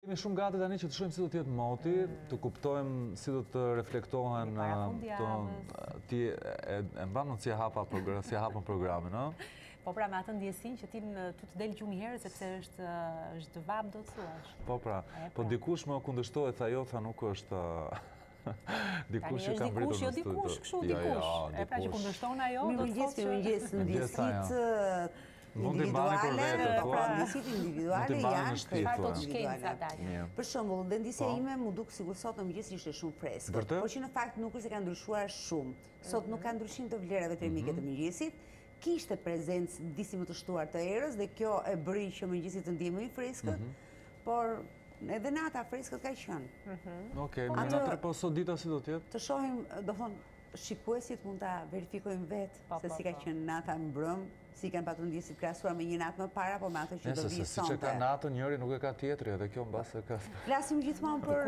Jemi shumë gati tani që të shohim si do të jetë moti, të kuptojmë si do të reflektohen këto... Ti e mban mend si e hapa programin, si e hapëm programin, ë? Po pra, me atë ndjesinë që ti, ty të del gjumi herët, sepse është, është vapë do të thuash. Po pra, po dikush më kundërshtoi, tha jo, tha nuk është... Dikush që kam ftuar në studio. Tani është dikush, jo dikush, kështu dikush. E pra që kundërshton ajo, do të thotë që... Mirëmëngjes, mirëmëngjes, në Mund t'i mbani për vete, po. Pra, ndjesitë individuale janë krejt individuale. Për shembull, dhe ndjesia po. ime m'u duk sikur sot në mëngjes ishte shumë freskët. Vërtet? Por që në fakt nuk është se ka ndryshuar shumë. Sot nuk ka ndryshim të vlerave termike mhm. të mëngjesit. Kishte prezencë disi më të shtuar të erës dhe kjo e bëri që mëngjesi të ndihej më i freskët. Mhm. Por edhe nata freskët ka qenë. Mhm. Oke, mirë nata, po sot dita si do të jetë? Të shohim, do thonë, Shikuesit mund ta verifikojnë vetë se si ka qenë nata mbrëmë, si i kanë patur ndjesitë krahasuar me një natë më parë apo me atë që do vijë sonte. Se siç e ka natën njëri nuk e ka tjetri, edhe kjo mbase ka. Flasim gjithmonë për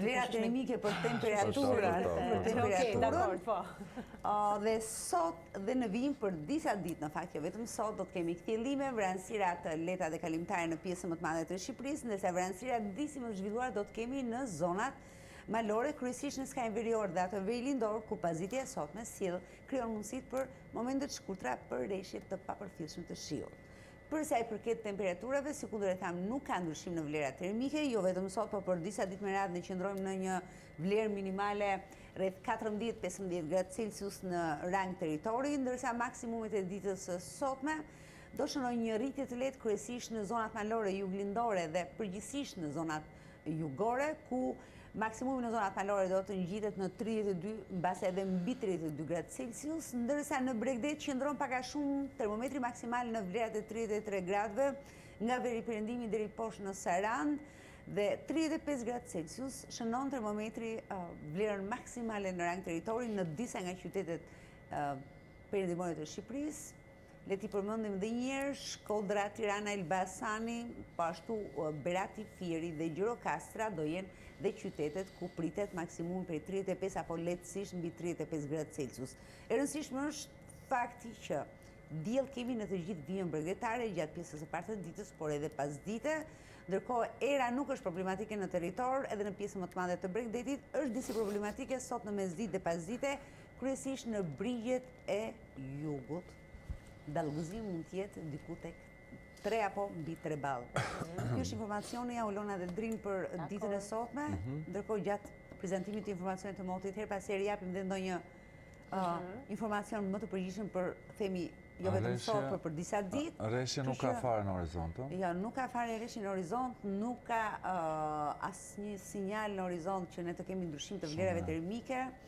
vlera termike, për temperaturat, për temperaturën. Dhe sot dhe në vijim për disa ditë, në fakt jo vetëm sot, do të kemi kthjellime, vranësira të lehta dhe kalimtare në pjesën më të madhe të Shqipërisë, ndërsa vranësira disi më të zhvilluara do të kemi në zonat malore, kryesisht në skajin verior dhe atë verilindor, ku pasditja e sotme sjell krijon mundësitë për momente të shkurtra për reshje të papërfillshme të shiut. Për sa i përket temperaturave, sikundër e thamë, nuk ka ndryshim në vlerat termike, jo vetëm sot, por për disa ditë me radhë ne qëndrojmë në një vlerë minimale rreth katërmbëdhjetë pesëmbëdhjetë gradë Celsius në rang territori, ndërsa maksimumet e ditës së sotme do shënojnë një rritje të lehtë kryesisht në zonat malore juglindore dhe përgjithësisht në zonat jugore, ku maksimumi në zonat malore do të ngjitet në tridhjetë e dy, mbase edhe mbi tridhjetë e dy gradë Celsius, ndërsa në bregdet qëndron pak a shumë termometri maksimal në vlerat e tridhjetë e tre gradëve nga veriperëndimi deri poshtë në Sarandë dhe tridhjetë e pesë gradë Celsius shënon termometri vlerën maksimale në rang territori në disa nga qytetet perëndimore të Shqipërisë. Le t'i përmendim dhe një herë Shkodra, Tirana, Elbasani, po ashtu Berati, Fieri dhe Gjirokastra do jenë dhe qytetet ku pritet maksimumi prej 35 apo lehtësisht mbi 35 gradë Celsius. E rëndësishme është fakti që diell kemi në të gjithë vijën bregdetare gjatë pjesës së parë të ditës, por edhe pasdite. Ndërkohë era nuk është problematike në territor, edhe në pjesën më të madhe të bregdetit, është disi problematike sot në mesditë dhe pasdite, kryesisht në brigjet e jugut, dallgëzimi mund të jetë diku tek tre apo mbi tre ballë. Ky është informacioni Jolona dhe Drin për ditën e sotme, mhm. ndërkohë gjatë prezantimit të informacionit të motit herë pas herë japim dhe ndonjë mhm. informacion më të përgjithshëm për të themi jo vetëm sot, por për disa ditë. Reshje nuk ka fare në horizont, ëh? Jo, nuk ka fare reshje në horizont, nuk ka asnjë sinjal në horizont që ne të kemi ndryshim të vlerave termike. Shumë.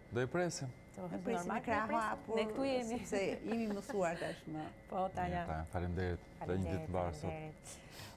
Do i presim. Do i presim me krahë hapur. Ne këtu jemi. Se jemi mësuar tashmë. Po, Tanja. Faleminderit. Faleminderit. Faleminderit.